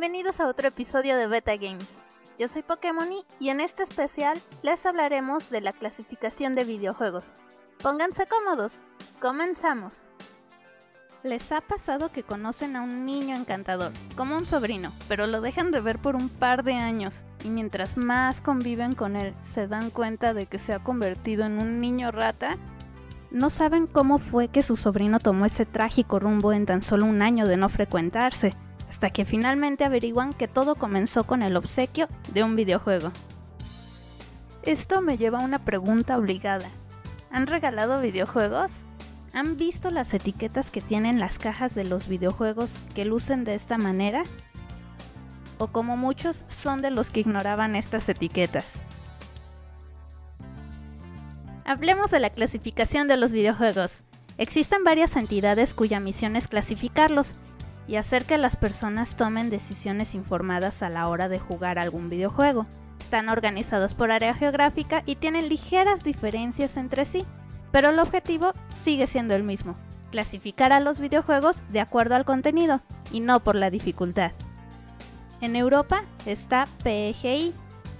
Bienvenidos a otro episodio de Beta Games. Yo soy Pokémon y en este especial les hablaremos de la clasificación de videojuegos. Pónganse cómodos, comenzamos. ¿Les ha pasado que conocen a un niño encantador, como un sobrino, pero lo dejan de ver por un par de años y mientras más conviven con él se dan cuenta de que se ha convertido en un niño rata? No saben cómo fue que su sobrino tomó ese trágico rumbo en tan solo un año de no frecuentarse, hasta que finalmente averiguan que todo comenzó con el obsequio de un videojuego. Esto me lleva a una pregunta obligada. ¿Han regalado videojuegos? ¿Han visto las etiquetas que tienen las cajas de los videojuegos que lucen de esta manera? ¿O como muchos son de los que ignoraban estas etiquetas? Hablemos de la clasificación de los videojuegos. Existen varias entidades cuya misión es clasificarlos y hacer que las personas tomen decisiones informadas a la hora de jugar algún videojuego. Están organizados por área geográfica y tienen ligeras diferencias entre sí, pero el objetivo sigue siendo el mismo, clasificar a los videojuegos de acuerdo al contenido y no por la dificultad. En Europa está PEGI,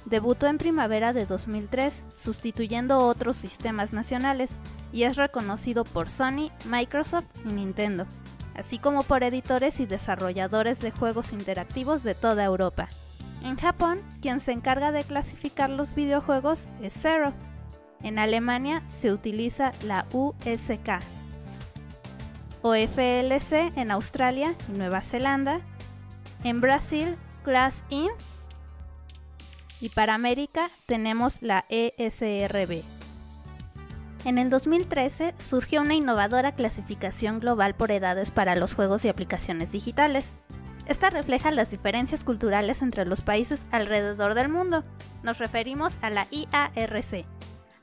debutó en primavera de 2003 sustituyendo otros sistemas nacionales y es reconocido por Sony, Microsoft y Nintendo, así como por editores y desarrolladores de juegos interactivos de toda Europa. En Japón, quien se encarga de clasificar los videojuegos es Zero, en Alemania se utiliza la USK. OFLC en Australia y Nueva Zelanda. En Brasil, Class In. Y para América tenemos la ESRB. En el 2013 surgió una innovadora clasificación global por edades para los juegos y aplicaciones digitales. Esta refleja las diferencias culturales entre los países alrededor del mundo. Nos referimos a la IARC,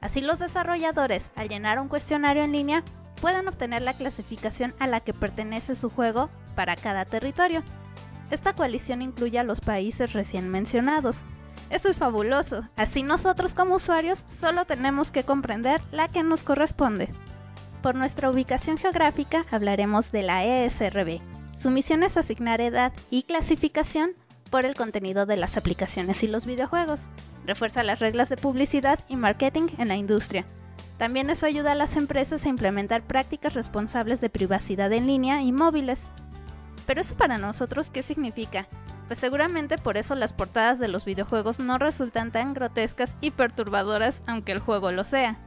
Así los desarrolladores, al llenar un cuestionario en línea, pueden obtener la clasificación a la que pertenece su juego para cada territorio. Esta coalición incluye a los países recién mencionados. Esto es fabuloso, así nosotros como usuarios solo tenemos que comprender la que nos corresponde. Por nuestra ubicación geográfica hablaremos de la ESRB. Su misión es asignar edad y clasificación por el contenido de las aplicaciones y los videojuegos. Refuerza las reglas de publicidad y marketing en la industria. También eso ayuda a las empresas a implementar prácticas responsables de privacidad en línea y móviles. Pero eso para nosotros, ¿qué significa? Pues seguramente por eso las portadas de los videojuegos no resultan tan grotescas y perturbadoras aunque el juego lo sea.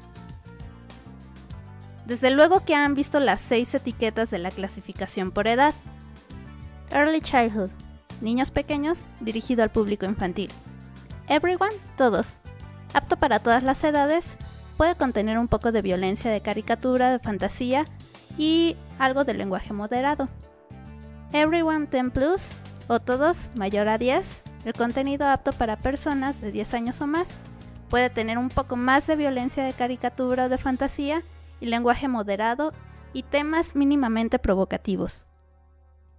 Desde luego que han visto las seis etiquetas de la clasificación por edad. Early Childhood, niños pequeños, dirigido al público infantil. Everyone, todos. Apto para todas las edades, puede contener un poco de violencia de caricatura, de fantasía y algo de lenguaje moderado. Everyone 10 Plus, o todos mayor a 10, el contenido apto para personas de 10 años o más. Puede tener un poco más de violencia de caricatura o de fantasía y lenguaje moderado y temas mínimamente provocativos.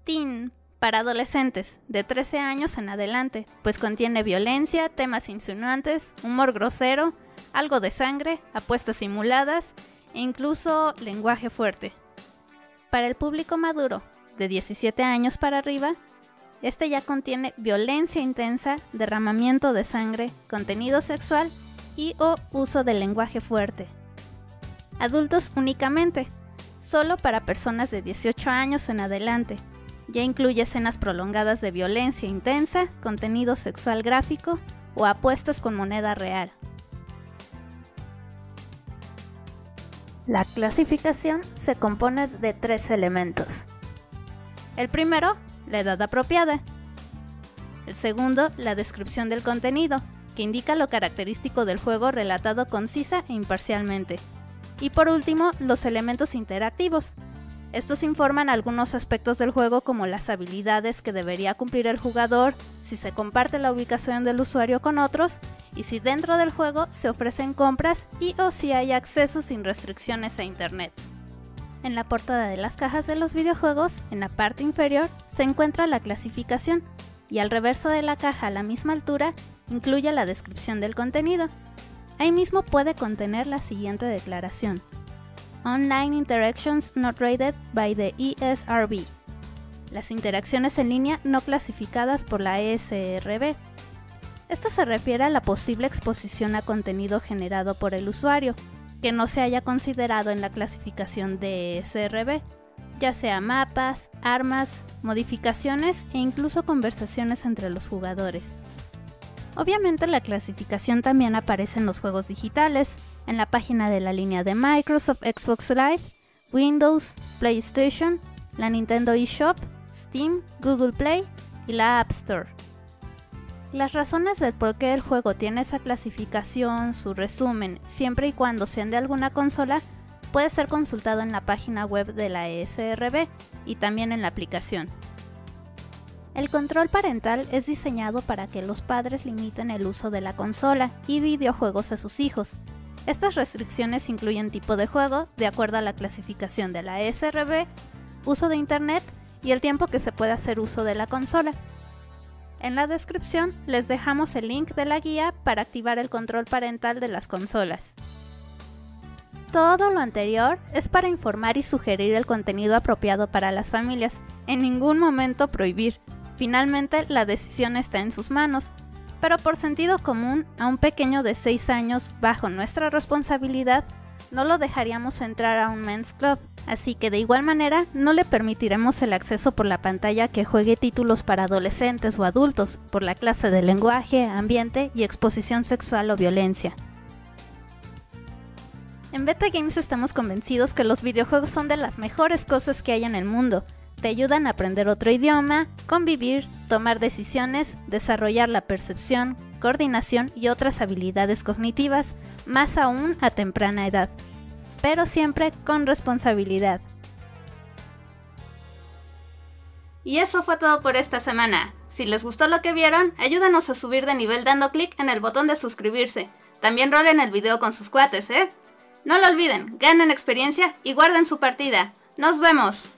Teen para adolescentes de 13 años en adelante, pues contiene violencia, temas insinuantes, humor grosero, algo de sangre, apuestas simuladas e incluso lenguaje fuerte. Para el público maduro, de 17 años para arriba, este ya contiene violencia intensa, derramamiento de sangre, contenido sexual y o uso del lenguaje fuerte. Adultos únicamente, solo para personas de 18 años en adelante, ya incluye escenas prolongadas de violencia intensa, contenido sexual gráfico o apuestas con moneda real. La clasificación se compone de tres elementos. El primero, la edad apropiada. El segundo, la descripción del contenido, que indica lo característico del juego relatado concisa e imparcialmente. Y por último, los elementos interactivos, estos informan algunos aspectos del juego como las habilidades que debería cumplir el jugador, si se comparte la ubicación del usuario con otros y si dentro del juego se ofrecen compras y o si hay acceso sin restricciones a Internet. En la portada de las cajas de los videojuegos, en la parte inferior, se encuentra la clasificación y al reverso de la caja a la misma altura incluye la descripción del contenido. Ahí mismo puede contener la siguiente declaración. Online Interactions Not Rated by the ESRB. las interacciones en línea no clasificadas por la ESRB. Esto se refiere a la posible exposición a contenido generado por el usuario, que no se haya considerado en la clasificación de ESRB, ya sea mapas, armas, modificaciones e incluso conversaciones entre los jugadores. Obviamente la clasificación también aparece en los juegos digitales, en la página de la línea de Microsoft Xbox Live, Windows, PlayStation, la Nintendo eShop, Steam, Google Play y la App Store. Las razones del por qué el juego tiene esa clasificación, su resumen, siempre y cuando sean de alguna consola, puede ser consultado en la página web de la ESRB y también en la aplicación. El control parental es diseñado para que los padres limiten el uso de la consola y videojuegos a sus hijos. Estas restricciones incluyen tipo de juego, de acuerdo a la clasificación de la ESRB, uso de Internet y el tiempo que se puede hacer uso de la consola. En la descripción les dejamos el link de la guía para activar el control parental de las consolas. Todo lo anterior es para informar y sugerir el contenido apropiado para las familias, en ningún momento prohibir. Finalmente, la decisión está en sus manos, pero por sentido común, a un pequeño de 6 años bajo nuestra responsabilidad, no lo dejaríamos entrar a un men's club, así que de igual manera no le permitiremos el acceso por la pantalla que juegue títulos para adolescentes o adultos, por la clase de lenguaje, ambiente y exposición sexual o violencia. En Beta Games estamos convencidos que los videojuegos son de las mejores cosas que hay en el mundo. Te ayudan a aprender otro idioma, convivir, tomar decisiones, desarrollar la percepción, coordinación y otras habilidades cognitivas, más aún a temprana edad, pero siempre con responsabilidad. Y eso fue todo por esta semana. Si les gustó lo que vieron, ayúdanos a subir de nivel dando clic en el botón de suscribirse. También rolen el video con sus cuates, ¿eh? No lo olviden, ganen experiencia y guarden su partida. ¡Nos vemos!